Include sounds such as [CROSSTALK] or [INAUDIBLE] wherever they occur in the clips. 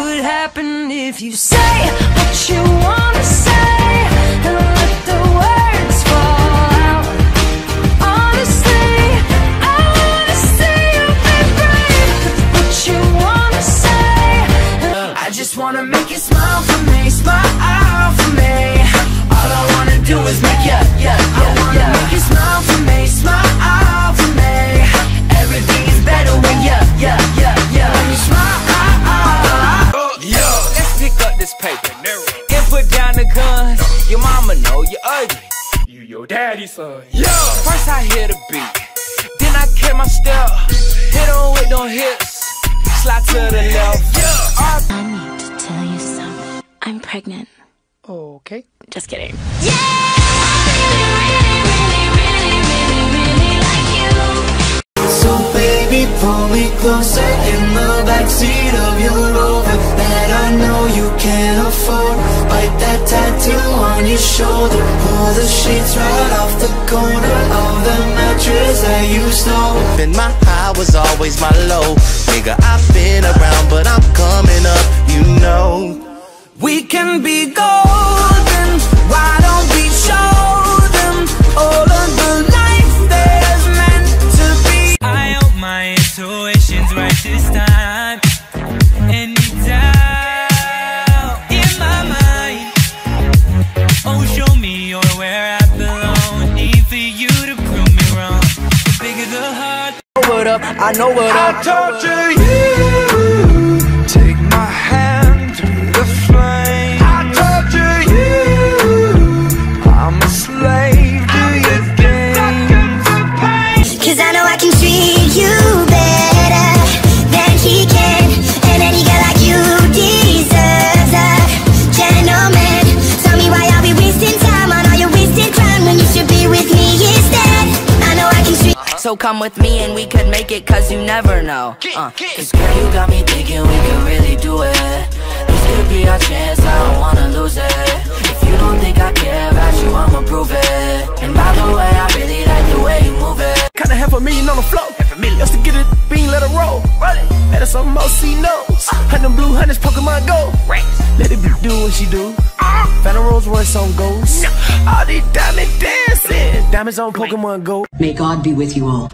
would happen if you say what you want. slide to the left. Yeah. I need to tell you something. I'm pregnant. Okay. Just kidding. Yeah! So baby, pull me closer in the backseat of your Rover that I know you can't afford. Bite that tattoo on your shoulder. Pull the sheets right off the corner Of the mattress that you stole. Been my high was always my low. Nigga, I've been around but I'm coming up, you know. We can be gold. I know what I, I you. So come with me and we could make it cause you never know. Uh, Cause girl you got me thinking we could really do it. This could be our chance, I don't wanna lose it. If you don't think I care about you, I'ma prove it. And by the way, I really like the way you move it. Kinda half a million on the floor. Just to get it, bean, let it roll. Run it, let it some more, see no Hundred blue, hundreds Pokemon Go. Let it do what she do. Found a Rolls Royce on Ghost. All these diamond dancing. Diamonds on Pokemon Go. May God be with you all.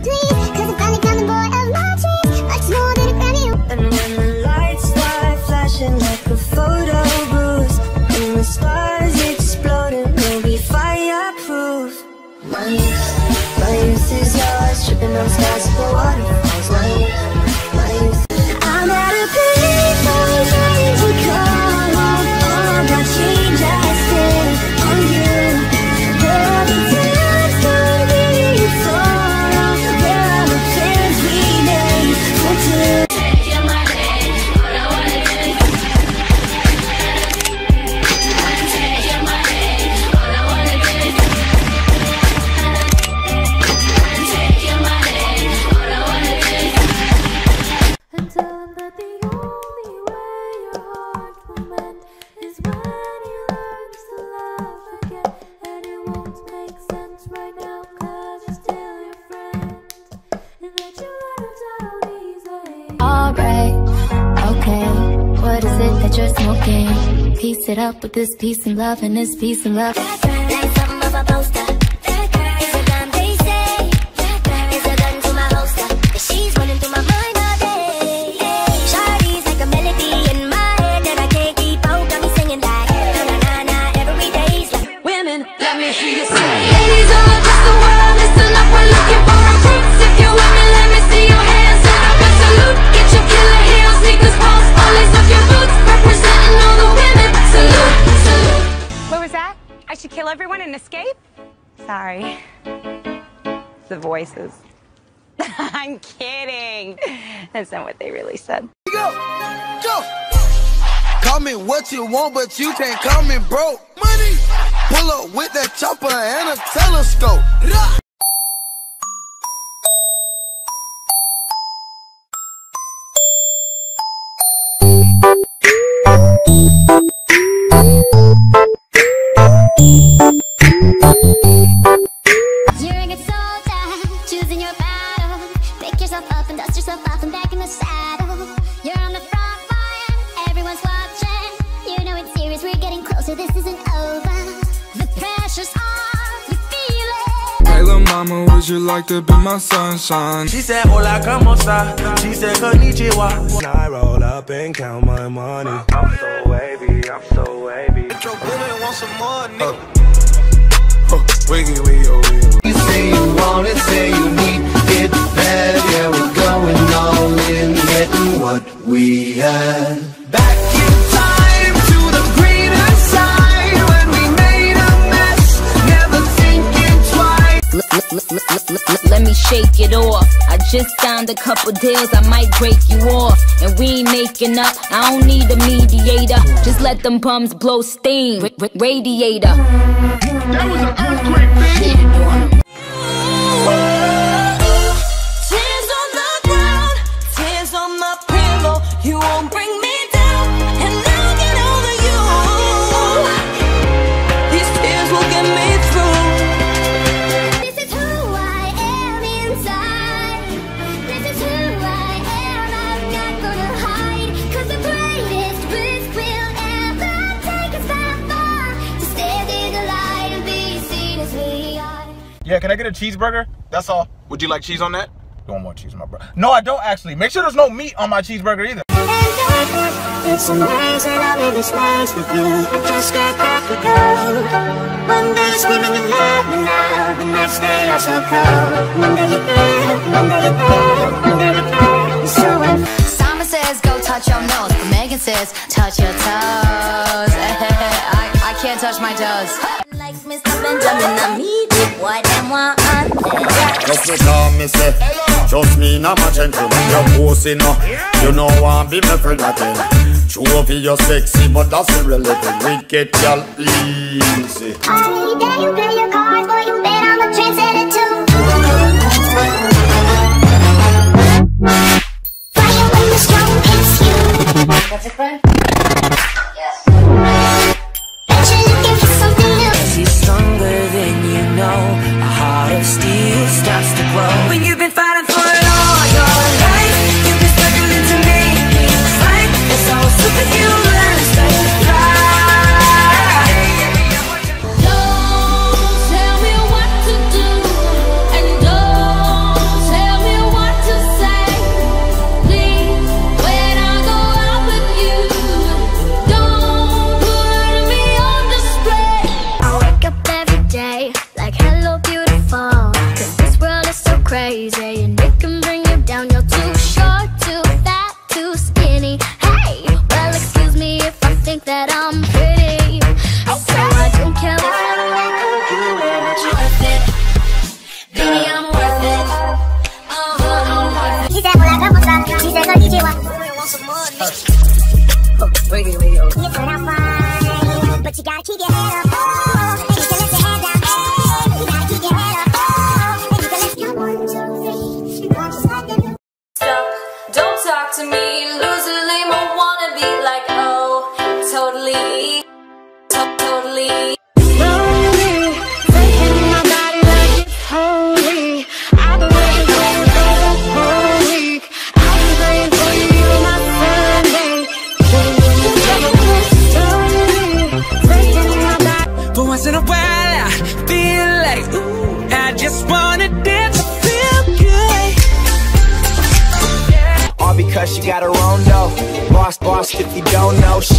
Please. Started smoking. Piece it up with this peace and love and this peace and love. A gun, they say. A gun to my holster. She's running through my mind all day. Like a melody in my head that I can't keep out. Got me singing that. Na na na. Every day's like Women, let me hear you say. Ladies kill everyone and escape? Sorry. The voices. [LAUGHS] I'm kidding. That's not what they really said. Go, go. Call me what you want, but you can't call me broke. Money. Pull up with that chopper and a telescope. Like to be my sunshine? She said, Hola, como esta? She said, Konnichiwa. I roll up and count my money. I'm so wavy, I'm so wavy. Your women want some more, nigga. Uh, wiggy, wiggy, oh, wiggy. You say you want it, say you need it bad. Yeah, we're going all in, getting what we had. Back in Let me shake it off. I just signed a couple deals, I might break you off. And we ain't making up, I don't need a mediator. Just let them bums blow steam. Ra- ra- radiator. Tears Yeah, can I get a cheeseburger? That's all. Would you like cheese on that? You want more cheese, my bro? No, I don't actually. Make sure there's no meat on my cheeseburger either. It's amazing I'm in this place with you. I just get back with you. One day you're screaming you love me now. The next day you're so cold. One day you're there, one day you're there, one day you're there. You're so unfair. Simon says go touch your nose, but Megan says touch your toes. [LAUGHS] I, I can't touch my toes. Like Mr. Benjamin, I meet them want. Just because me say, trust me, not my gentleman. You're pussy no, you know want be my friend again. True for you're sexy, but that's irrelevant. Wicked girl, easy. Any day you play your cards, boy, you bet I'm a trendsetter too. Fire when the strong hits you. That's it, friend?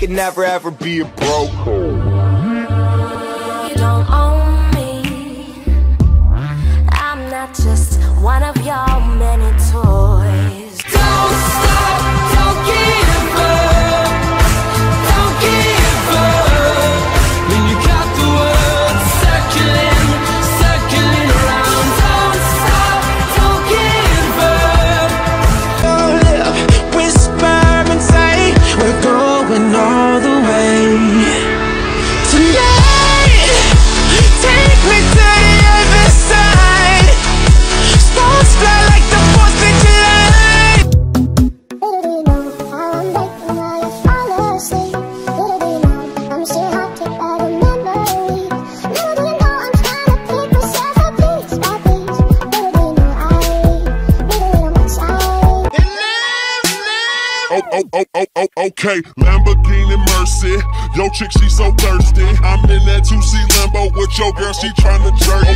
could never ever be a broke. Okay, Lamborghini Mercy. Yo, chick, she so thirsty. I'm in that 2C Lambo with your girl, she tryna jerk.